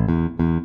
Mm-hmm.